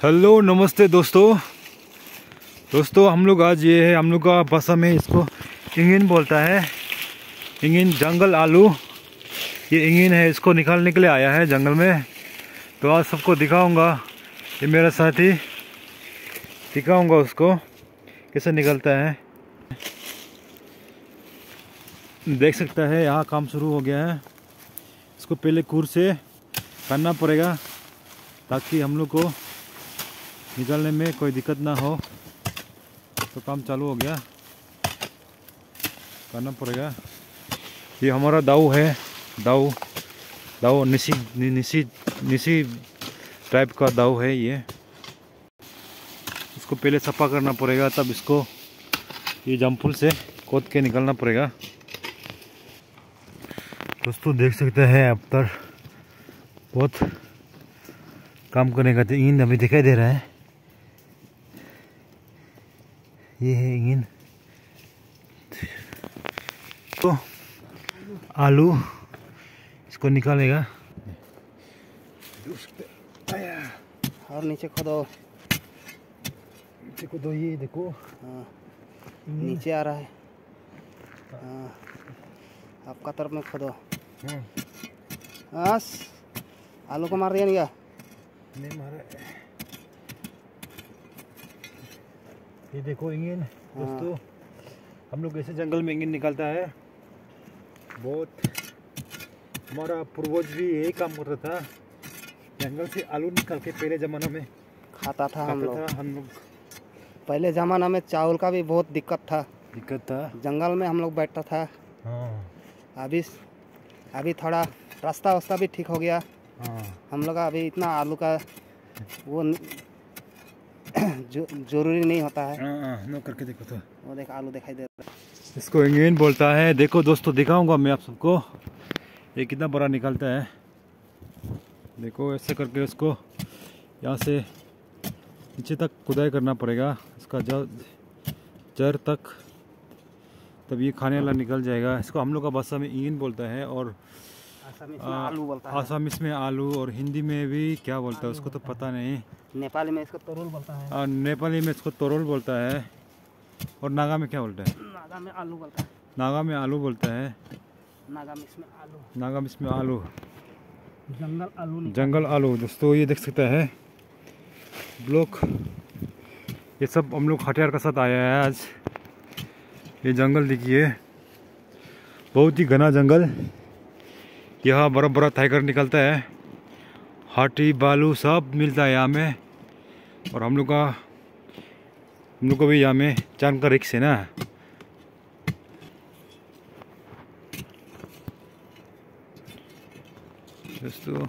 Hello, नमस्ते दोस्तों। दोस्तों, हम लोग आज ये है, हम लोग का भाषा में इसको इंगिन बोलता है। इंगिन जंगल आलू। ये इंगिन है, इसको निकालने के लिए आया है जंगल में। तो आज सबको दिखाऊँगा, ये मेरा साथी। दिखाऊँगा उसको, कैसे निकलता है। देख सकता है, यहाँ काम शुरू हो गया है। इसको पहले कुर से करना पड़ेगा, ताकि हम लोग को निकालने में कोई दिक्कत ना हो तो काम चालू हो गया। करना पड़ेगा। ये हमारा दाऊ है, दाऊ दाऊ निसी निसी निसी टाइप का दाऊ है ये। इसको पहले सफ़ा करना पड़ेगा, तब इसको ये जमफुल से खोद के निकलना पड़ेगा। दोस्तों, देख सकते हैं अब तक बहुत काम करने का ईंद अभी दिखाई दे रहा है। ये है इंगिन तो आलू इसको निकालेगा। और नीचे खोदो। देखो तो ये देखो। हाँ, नीचे आ रहा है। हाँ, आपका तरफ़ में खोदो। बस। आलू को मार दिया नहीं मारा ये देखो इंगिन दोस्तों। हम लोग ऐसे जंगल में इंगिन निकालता है। बहुत हमारा पूर्वज भी यही काम करता था। जंगल से आलू निकाल के पहले जमाना में खाता था हम लोग। हम लोग। पहले ज़माना में चावल का भी बहुत दिक्कत था। दिक्कत था? जंगल में हम लोग बैठता था। हाँ। अभी अभी थोड़ा रास्ता वास्ता भी ठीक हो गया। हाँ। हम लोग अभी इतना आलू का वो ज़रूरी नहीं होता है। हाँ हाँ नो करके देखो तो। वो देख आलू दिखाई दे रहा है। इसको इंगिन बोलता है। देखो दोस्तों दिखाऊँगा मैं आप सबको। ये कितना बड़ा निकलता है। देखो ऐसे करके उसको यहाँ से नीचे तक खुदाई करना पड़ेगा। इसका जड़ तक तब ये खाने वाला निकल जाएगा। इसको हम लोग का भाषा में इंगिन बोलता है और है आसामी आलू बोलता है। आसामिस में आलू और हिंदी में भी क्या बोलता है उसको तो पता नहीं। नेपाली में इसको तरुल बोलता है। और नेपाली में इसको तोरोल बोलता है। और नागा में क्या बोलता है? नागा में आलू बोलता है। नागा में आलू बोलता है। नागा में इसमें आलू। नागा में आलू। जंगल आलू जंगल आलू दोस्तों ये देख सकते हैं। लोग ये सब हम लोग हथियार के साथ आया है आज। ये जंगल देखिए। बहुत ही घना जंगल। यहाँ बड़ा बड़ा टाइगर निकलता है। हाथी, बालू सब मिलता है यहाँ में। और हम लोग का, हम लोग को भी यहाँ में चाँद का रिक्स है ना। दोस्तों